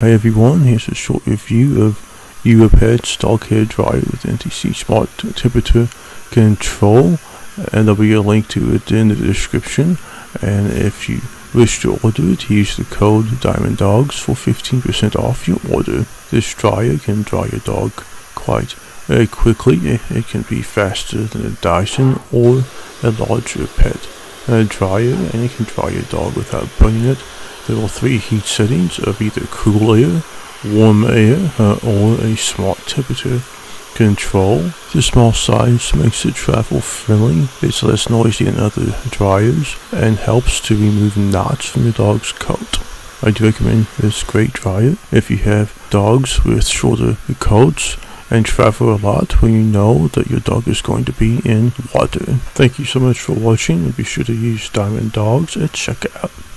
Hi everyone, here's a short review of UahPet's dog hair dryer with NTC Smart Temperature Control. And there'll be a link to it in the description. And if you wish to order it use the code Diamond Dogs for 15% off your order. This dryer can dry your dog quite uh, quickly, it can be faster than a Dyson or a larger pet uh, dryer. And it can dry your dog without burning it there are three heat settings of either cool air, warm air, uh, or a smart temperature control. The small size makes it travel friendly, it's less noisy than other dryers, and helps to remove knots from your dog's coat. I do recommend this great dryer if you have dogs with shorter coats and travel a lot when you know that your dog is going to be in water. Thank you so much for watching and be sure to use Diamond Dogs at checkout.